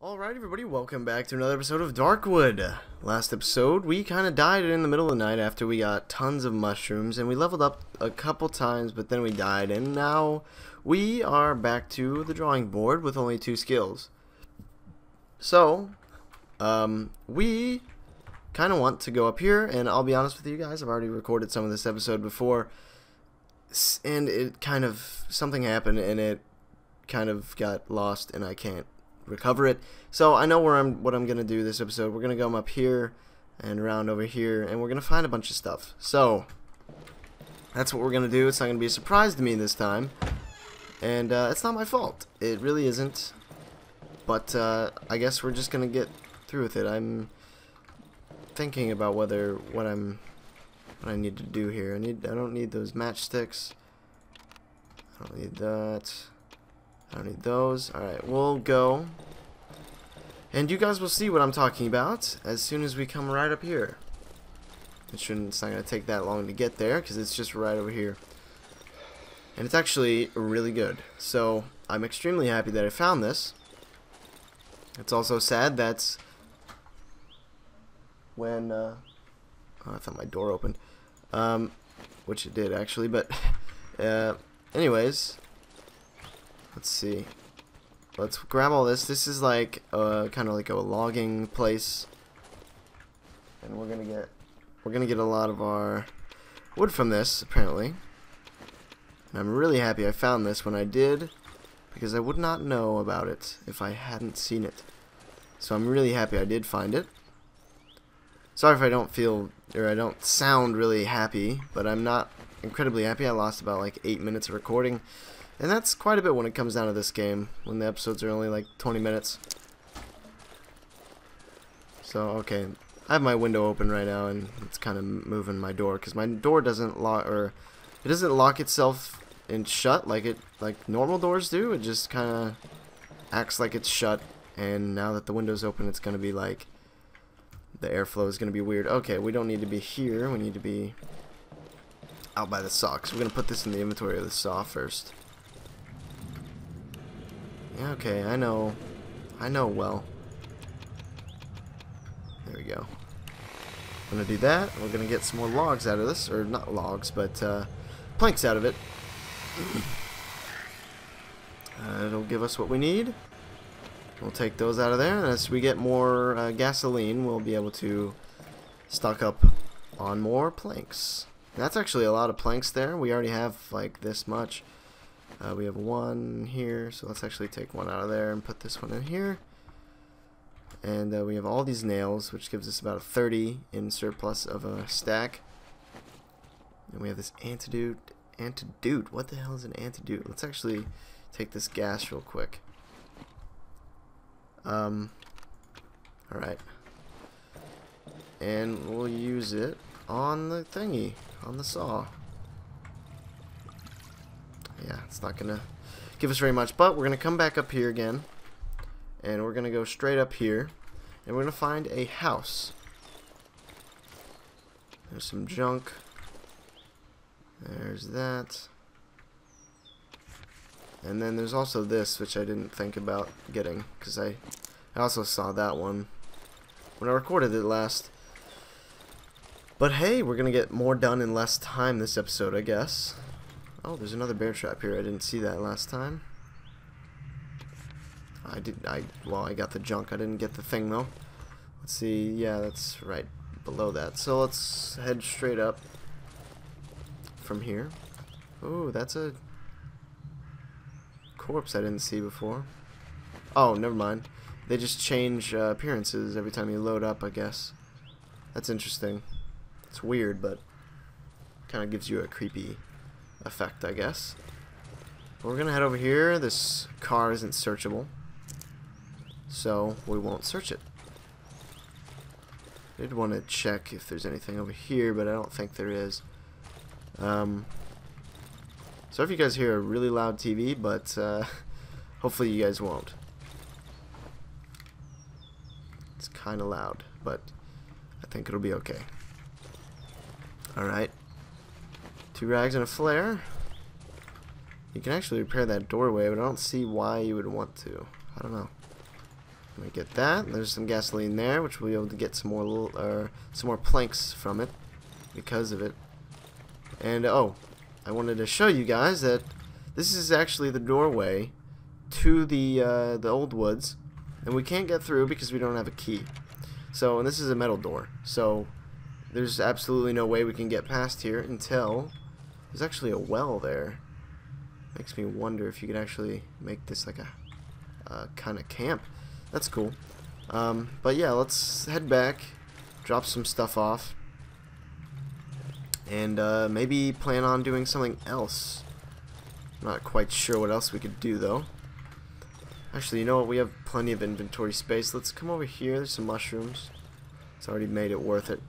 Alright everybody, welcome back to another episode of Darkwood. Last episode, we kind of died in the middle of the night after we got tons of mushrooms, and we leveled up a couple times, but then we died, and now we are back to the drawing board with only two skills. So, um, we kind of want to go up here, and I'll be honest with you guys, I've already recorded some of this episode before, and it kind of, something happened, and it kind of got lost, and I can't recover it. So I know where I'm what I'm gonna do this episode. We're gonna come up here and around over here and we're gonna find a bunch of stuff. So that's what we're gonna do. It's not gonna be a surprise to me this time. And uh, it's not my fault. It really isn't. But uh, I guess we're just gonna get through with it. I'm thinking about whether what I'm what I need to do here. I need I don't need those matchsticks. I don't need that. I don't need those. Alright, we'll go. And you guys will see what I'm talking about as soon as we come right up here. It shouldn't, it's not going to take that long to get there because it's just right over here. And it's actually really good. So, I'm extremely happy that I found this. It's also sad that when, uh, oh, I thought my door opened. Um, which it did actually, but, uh, anyways, Let's see. Let's grab all this. This is like uh, kind of like a logging place, and we're gonna get we're gonna get a lot of our wood from this apparently. And I'm really happy I found this when I did, because I would not know about it if I hadn't seen it. So I'm really happy I did find it. Sorry if I don't feel or I don't sound really happy, but I'm not incredibly happy. I lost about like eight minutes of recording. And that's quite a bit when it comes down to this game, when the episodes are only like 20 minutes. So, okay, I have my window open right now, and it's kind of moving my door, because my door doesn't lock, or it doesn't lock itself and shut like it, like normal doors do, it just kind of acts like it's shut, and now that the window's open, it's going to be like, the airflow is going to be weird. Okay, we don't need to be here, we need to be out by the saw, so we're going to put this in the inventory of the saw first. Okay, I know. I know well. There we go. I'm gonna do that. We're gonna get some more logs out of this, or not logs, but uh, planks out of it. Uh, it'll give us what we need. We'll take those out of there, and as we get more uh, gasoline, we'll be able to stock up on more planks. That's actually a lot of planks there. We already have like this much. Uh, we have one here, so let's actually take one out of there and put this one in here. And uh, we have all these nails, which gives us about a 30 in surplus of a stack. And we have this antidote. Antidote? What the hell is an antidote? Let's actually take this gas real quick. Um, alright. And we'll use it on the thingy, on the saw yeah, it's not going to give us very much. But we're going to come back up here again. And we're going to go straight up here. And we're going to find a house. There's some junk. There's that. And then there's also this, which I didn't think about getting. Because I, I also saw that one when I recorded it last. But hey, we're going to get more done in less time this episode, I guess. Oh, there's another bear trap here. I didn't see that last time. I did. I well, I got the junk. I didn't get the thing though. Let's see. Yeah, that's right below that. So let's head straight up from here. Oh, that's a corpse I didn't see before. Oh, never mind. They just change uh, appearances every time you load up, I guess. That's interesting. It's weird, but kind of gives you a creepy effect, I guess. We're going to head over here. This car isn't searchable. So we won't search it. I did want to check if there's anything over here, but I don't think there is. Um, so if you guys hear a really loud TV, but uh, hopefully you guys won't. It's kind of loud, but I think it'll be okay. Alright. Two rags and a flare. You can actually repair that doorway, but I don't see why you would want to. I don't know. Let me get that. There's some gasoline there, which we'll be able to get some more little, uh, some more planks from it because of it. And oh, I wanted to show you guys that this is actually the doorway to the uh, the old woods, and we can't get through because we don't have a key. So, and this is a metal door. So, there's absolutely no way we can get past here until there's actually a well there. Makes me wonder if you could actually make this like a, a kind of camp. That's cool. Um, but yeah, let's head back, drop some stuff off, and uh, maybe plan on doing something else. Not quite sure what else we could do though. Actually, you know what? We have plenty of inventory space. Let's come over here. There's some mushrooms. It's already made it worth it.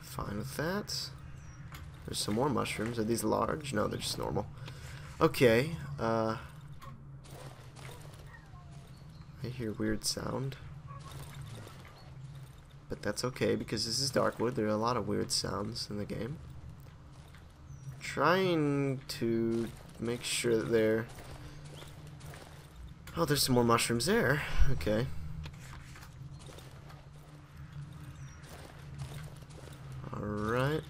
Fine with that. There's some more mushrooms. Are these large? No, they're just normal. Okay. Uh, I hear weird sound. But that's okay because this is Darkwood. There are a lot of weird sounds in the game. Trying to make sure that they're... Oh, there's some more mushrooms there. Okay. Alright.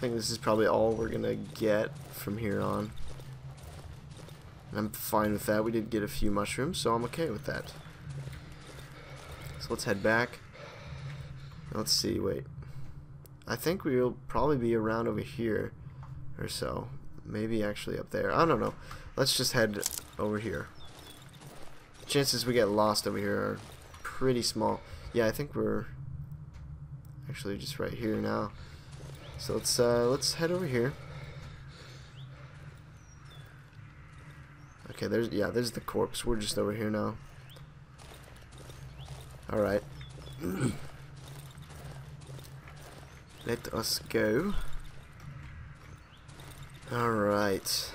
I think this is probably all we're gonna get from here on. I'm fine with that. We did get a few mushrooms, so I'm okay with that. So let's head back. Let's see, wait. I think we'll probably be around over here or so. Maybe actually up there. I don't know. Let's just head over here. Chances we get lost over here are pretty small. Yeah, I think we're actually just right here now. So let's uh, let's head over here. Okay, there's yeah, there's the corpse. We're just over here now. All right. Let us go. Alright.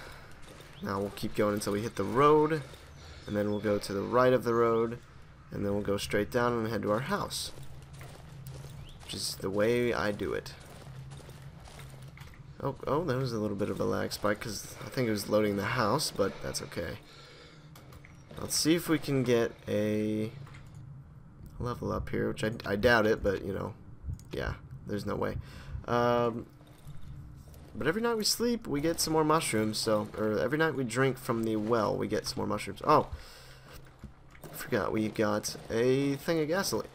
Now we'll keep going until we hit the road. And then we'll go to the right of the road. And then we'll go straight down and head to our house. Which is the way I do it. Oh, oh, that was a little bit of a lag spike because I think it was loading the house, but that's okay. Let's see if we can get a level up here, which I, I doubt it, but you know, yeah, there's no way. Um, but every night we sleep, we get some more mushrooms. So, or every night we drink from the well, we get some more mushrooms. Oh, forgot we got a thing of gasoline.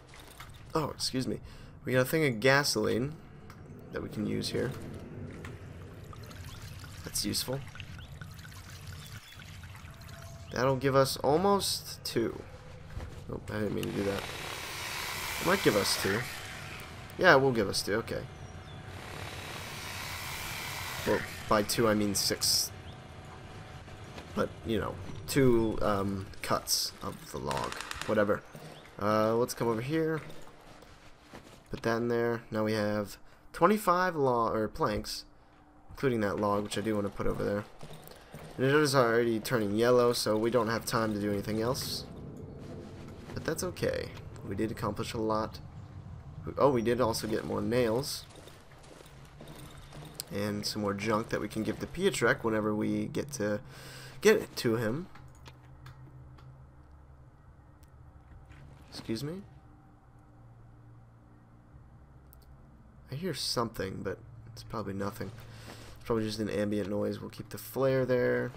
Oh, excuse me. We got a thing of gasoline that we can use here. That's useful. That'll give us almost two. Oh, I didn't mean to do that. It might give us two. Yeah, it will give us two. Okay. Well, by two I mean six. But, you know, two um, cuts of the log. Whatever. Uh, let's come over here. Put that in there. Now we have 25 log or planks, including that log, which I do want to put over there. And it is already turning yellow, so we don't have time to do anything else. But that's okay. We did accomplish a lot. Oh, we did also get more nails. And some more junk that we can give to Piotrek whenever we get to get it to him. Excuse me? I hear something, but it's probably nothing. Probably just an ambient noise. We'll keep the flare there.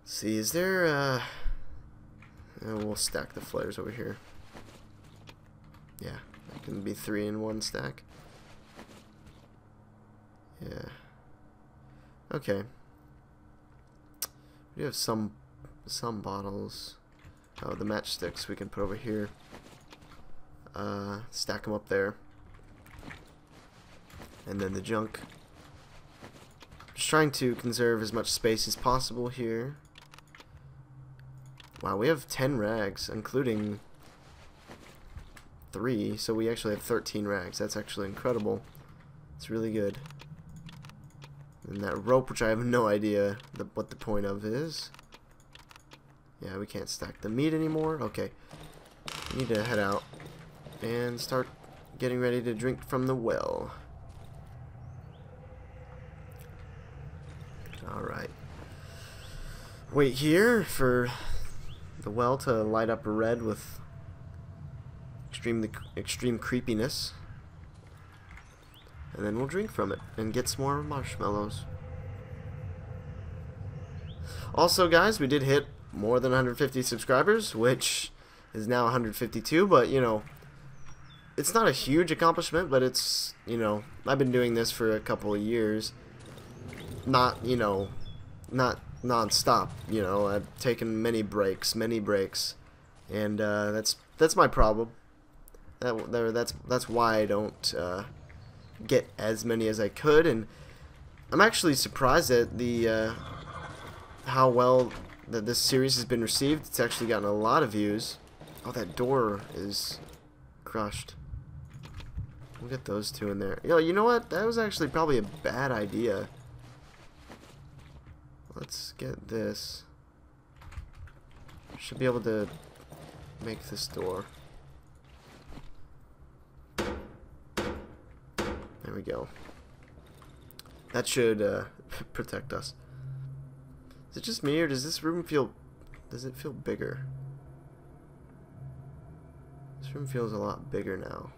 Let's see, is there, uh... we'll stack the flares over here. Yeah, that can be three in one stack. Yeah. Okay. We have some some bottles. Oh, the matchsticks we can put over here. Uh, stack them up there. And then the junk. Just trying to conserve as much space as possible here. Wow, we have 10 rags, including three, so we actually have 13 rags. That's actually incredible. It's really good. And that rope, which I have no idea the, what the point of is. Yeah, we can't stack the meat anymore. Okay. We need to head out and start getting ready to drink from the well. Alright. wait here for the well to light up red with extreme extreme creepiness. And then we'll drink from it and get some more marshmallows. Also, guys, we did hit more than 150 subscribers, which is now 152, but, you know, it's not a huge accomplishment, but it's, you know, I've been doing this for a couple of years. Not, you know, not non-stop, you know, I've taken many breaks, many breaks, and uh, that's that's my problem. That that's that's why I don't uh, get as many as I could, and I'm actually surprised at the uh, how well that this series has been received. It's actually gotten a lot of views. Oh, that door is crushed. We'll get those two in there. Yo, you know what? That was actually probably a bad idea. Let's get this. Should be able to make this door. There we go. That should uh, protect us. Is it just me or does this room feel... Does it feel bigger? This room feels a lot bigger now.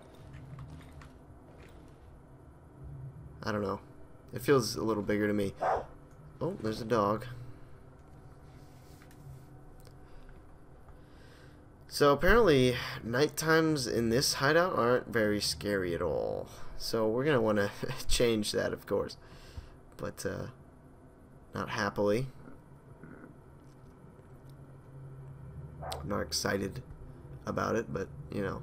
I don't know. It feels a little bigger to me. Oh, there's a dog. So apparently, night times in this hideout aren't very scary at all. So we're going to want to change that, of course. But, uh, not happily. I'm not excited about it, but, you know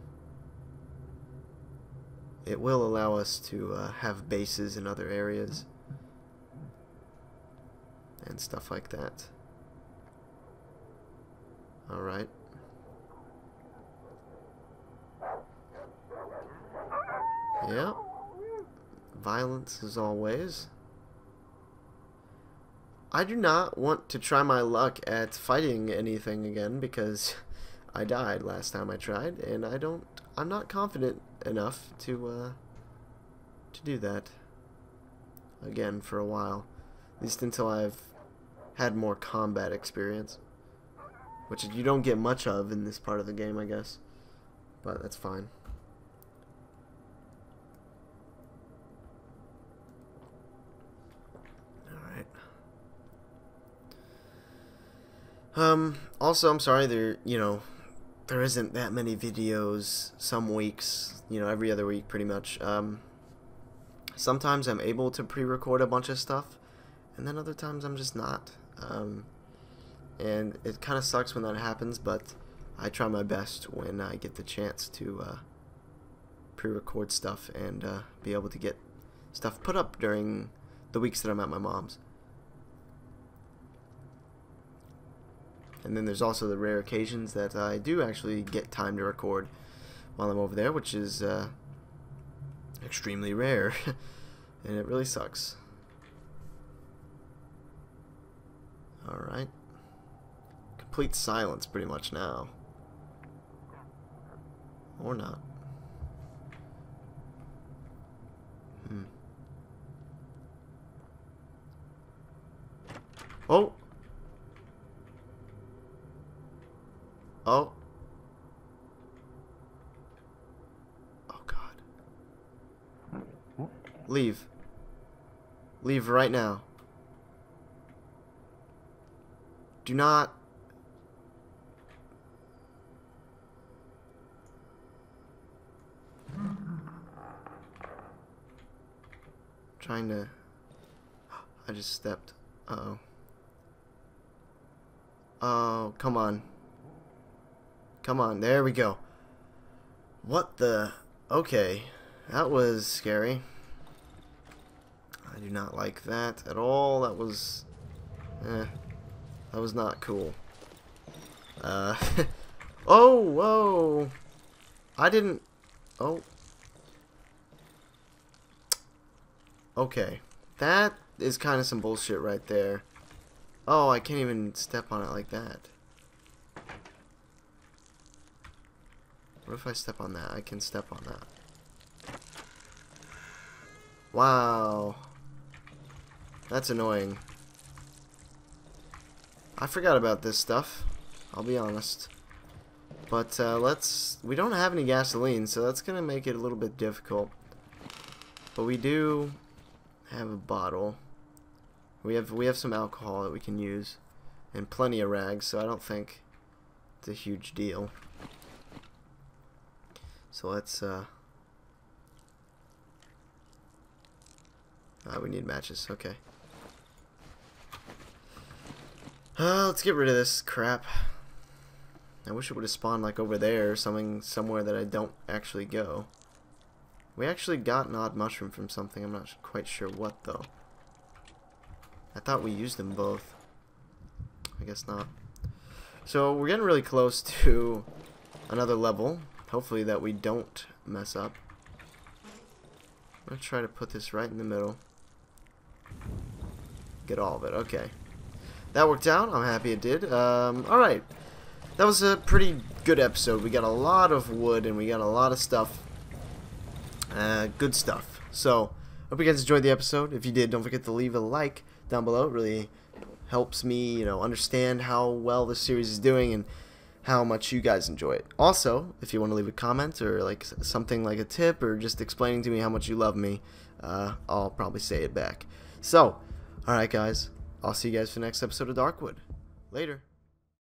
it will allow us to uh, have bases in other areas and stuff like that. Alright. Yeah. Violence as always. I do not want to try my luck at fighting anything again because I died last time I tried and I don't I'm not confident enough to uh, to do that again for a while. At least until I've had more combat experience. Which you don't get much of in this part of the game, I guess. But that's fine. Alright. Um, also, I'm sorry there, you know, there isn't that many videos some weeks, you know, every other week pretty much. Um, sometimes I'm able to pre-record a bunch of stuff, and then other times I'm just not. Um, and it kind of sucks when that happens, but I try my best when I get the chance to uh, pre-record stuff and uh, be able to get stuff put up during the weeks that I'm at my mom's. And then there's also the rare occasions that I do actually get time to record while I'm over there, which is uh, extremely rare. and it really sucks. Alright. Complete silence pretty much now. Or not. Hmm. Oh! Oh. Oh, God. Leave. Leave right now. Do not... Trying to... I just stepped. Uh oh Oh, come on. Come on, there we go. What the... Okay, that was scary. I do not like that at all. That was... Eh, that was not cool. Uh... oh, whoa! I didn't... Oh. Okay. That is kind of some bullshit right there. Oh, I can't even step on it like that. What if I step on that? I can step on that. Wow. That's annoying. I forgot about this stuff. I'll be honest. But uh, let's... We don't have any gasoline, so that's going to make it a little bit difficult. But we do have a bottle. We have we have some alcohol that we can use. And plenty of rags, so I don't think it's a huge deal. So let's... Uh, uh, we need matches. Okay. Uh, let's get rid of this crap. I wish it would have spawned like over there or something somewhere that I don't actually go. We actually got an odd mushroom from something. I'm not quite sure what though. I thought we used them both. I guess not. So we're getting really close to another level. Hopefully that we don't mess up. I'm going to try to put this right in the middle. Get all of it. Okay. That worked out. I'm happy it did. Um, Alright. That was a pretty good episode. We got a lot of wood and we got a lot of stuff. Uh, good stuff. So, hope you guys enjoyed the episode. If you did, don't forget to leave a like down below. It really helps me, you know, understand how well the series is doing and how much you guys enjoy it. Also, if you want to leave a comment or like something like a tip or just explaining to me how much you love me, uh, I'll probably say it back. So, alright guys, I'll see you guys for the next episode of Darkwood. Later.